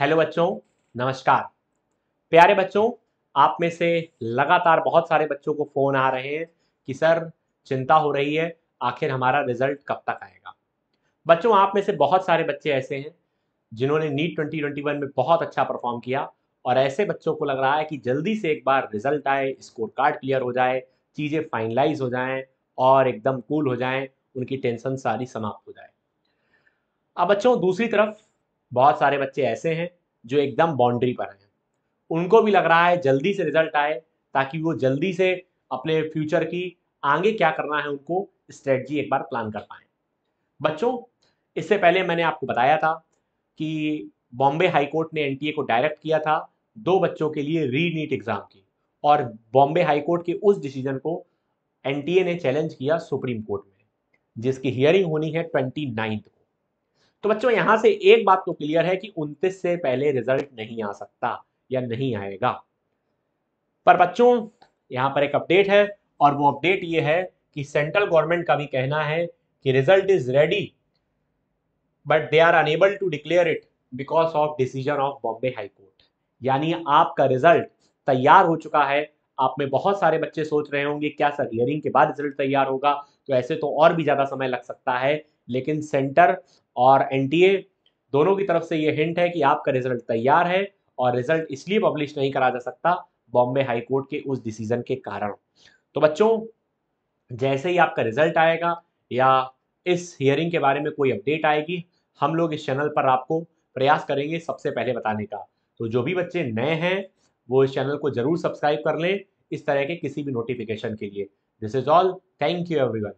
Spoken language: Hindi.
हेलो बच्चों, नमस्कार। प्यारे बच्चों, आप में से लगातार बहुत सारे बच्चों को फ़ोन आ रहे हैं कि, सर, चिंता हो रही है, आखिर हमारा रिज़ल्ट कब तक आएगा? बच्चों, आप में से बहुत सारे बच्चे ऐसे हैं जिन्होंने नीट 2021 में बहुत अच्छा परफॉर्म किया और ऐसे बच्चों को लग रहा है कि जल्दी से एक बार रिज़ल्ट आए, स्कोर कार्ड क्लियर हो जाए, चीज़ें फाइनलाइज हो जाएँ और एकदम कूल हो जाएँ, उनकी टेंशन सारी समाप्त हो जाए। अब बच्चों, दूसरी तरफ़ बहुत सारे बच्चे ऐसे हैं जो एकदम बाउंड्री पर हैं। उनको भी लग रहा है जल्दी से रिज़ल्ट आए, ताकि वो जल्दी से अपने फ्यूचर की आगे क्या करना है उनको स्ट्रेटजी एक बार प्लान कर पाए। बच्चों, इससे पहले मैंने आपको बताया था कि बॉम्बे हाई कोर्ट ने एनटीए को डायरेक्ट किया था दो बच्चों के लिए री नीट एग्ज़ाम की। और बॉम्बे हाईकोर्ट के उस डिसीज़न को एनटीए ने चैलेंज किया सुप्रीम कोर्ट में, जिसकी हियरिंग होनी है ट्वेंटी नाइन्थ को। तो बच्चों, यहाँ से एक बात तो क्लियर है कि उनतीस से पहले रिज़ल्ट नहीं आ सकता या नहीं आएगा। पर बच्चों, यहाँ पर एक अपडेट है और वो अपडेट ये है कि सेंट्रल गवर्नमेंट का भी कहना है कि result is ready but they are unable to declare it because of decision of Bombay high court यानी आपका रिज़ल्ट तैयार हो चुका है। आप में बहुत सारे बच्चे सोच रहे होंगे, क्या सर हियरिंग के बाद रिज़ल्ट तैयार होगा? तो ऐसे तो और भी ज़्यादा समय लग सकता है। लेकिन सेंटर और एनटीए दोनों की तरफ़ से ये हिंट है कि आपका रिज़ल्ट तैयार है और रिज़ल्ट इसलिए पब्लिश नहीं करा जा सकता बॉम्बे हाई कोर्ट के उस डिसीज़न के कारण। तो बच्चों, जैसे ही आपका रिज़ल्ट आएगा या इस हियरिंग के बारे में कोई अपडेट आएगी, हम लोग इस चैनल पर आपको प्रयास करेंगे सबसे पहले बताने का। तो जो भी बच्चे नए हैं, वो इस चैनल को ज़रूर सब्सक्राइब कर लें इस तरह के किसी भी नोटिफिकेशन के लिए। This is all thank you everyone